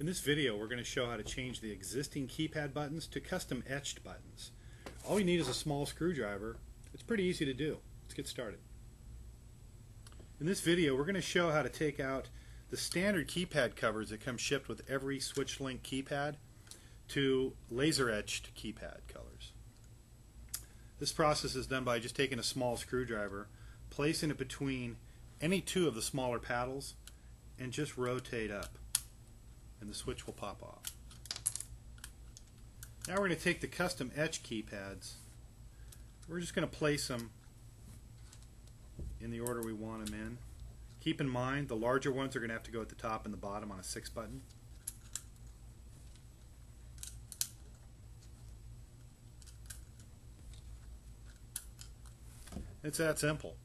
In this video, we're going to show how to change the existing keypad buttons to custom etched buttons. All you need is a small screwdriver. It's pretty easy to do. Let's get started. In this video, we're going to show how to take out the standard keypad covers that come shipped with every SwitchLinc keypad to laser etched keypad colors. This process is done by just taking a small screwdriver, placing it between any two of the smaller paddles, and just rotate up and the switch will pop off. Now we're going to take the custom etch keypads. We're just going to place them in the order we want them in. Keep in mind the larger ones are going to have to go at the top and the bottom on a 6 button. It's that simple.